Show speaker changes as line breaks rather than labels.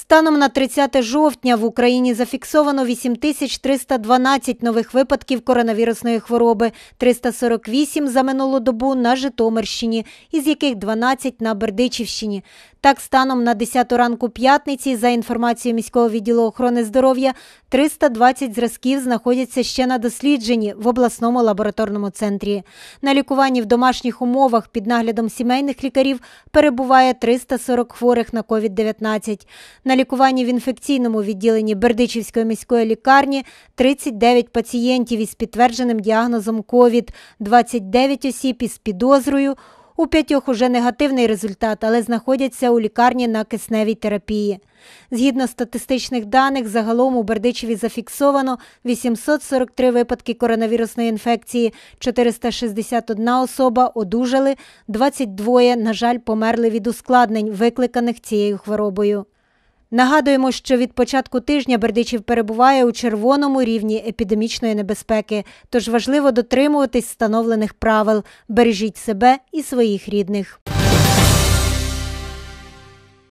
Станом на 30 жовтня в Україні зафіксовано 8312 нових випадків коронавірусної хвороби, 348 за минулу добу на Житомирщині, із яких 12 на Бердичівщині. Так, станом на 10 ранку п'ятниці, за інформацією міського відділу охорони здоров'я, 320 зразків знаходяться ще на дослідженні в обласному лабораторному центрі. На лікуванні в домашніх умовах під наглядом сімейних лікарів перебуває 340 хворих на COVID-19. На лікуванні в інфекційному відділенні Бердичівської міської лікарні 39 пацієнтів із підтвердженим діагнозом COVID, 29 осіб із підозрою. У п'ятьох уже негативний результат, але знаходяться у лікарні на кисневій терапії. Згідно статистичних даних, загалом у Бердичеві зафіксовано 843 випадки коронавірусної інфекції, 461 особа одужали, 22, на жаль, померли від ускладнень, викликаних цією хворобою. Нагадуємо, що від початку тижня Бердичів перебуває у червоному рівні епідемічної небезпеки, тож важливо дотримуватись встановлених правил. Бережіть себе і своїх рідних.